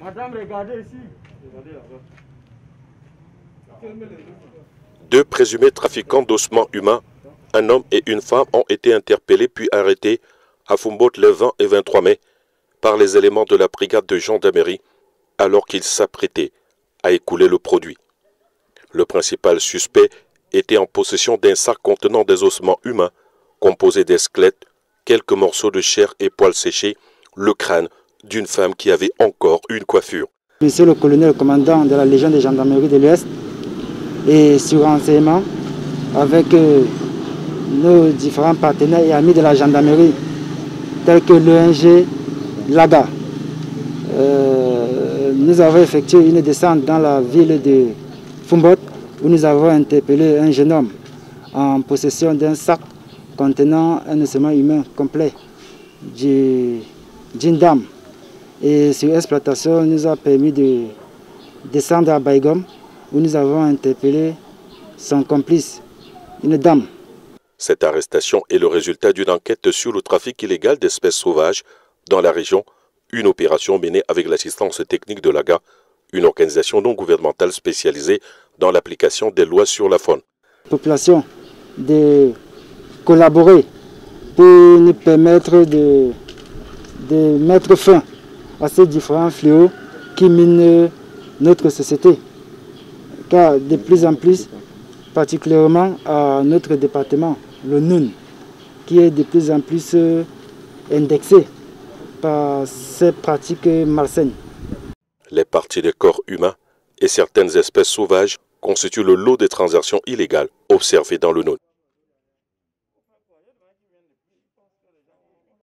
Madame, regardez ici. Deux présumés trafiquants d'ossements humains, un homme et une femme, ont été interpellés puis arrêtés à Fumbaut le 20 et 23 mai par les éléments de la brigade de gendarmerie alors qu'ils s'apprêtaient à écouler le produit. Le principal suspect était en possession d'un sac contenant des ossements humains composés de squelettes, quelques morceaux de chair et poils séchés, le crâne d'une femme qui avait encore une coiffure. Monsieur le colonel commandant de la Légion de gendarmerie de l'Ouest et sur renseignement avec euh, nos différents partenaires et amis de la gendarmerie tels que l'ONG LAGA. Euh, nous avons effectué une descente dans la ville de Fumbot où nous avons interpellé un jeune homme en possession d'un sac contenant un ossement humain complet d'une dame. Et sur exploitation, nous a permis de descendre à Baïgom où nous avons interpellé son complice, une dame. Cette arrestation est le résultat d'une enquête sur le trafic illégal d'espèces sauvages dans la région, une opération menée avec l'assistance technique de l'AGA, une organisation non gouvernementale spécialisée dans l'application des lois sur la faune. Population de collaborer pour nous permettre de, de mettre fin à ces différents fléaux qui minent notre société. Car de plus en plus, particulièrement à notre département, le NUN, qui est de plus en plus euh, indexé par ces pratiques malsaines. Les parties des corps humains et certaines espèces sauvages constituent le lot des transactions illégales observées dans le NUN.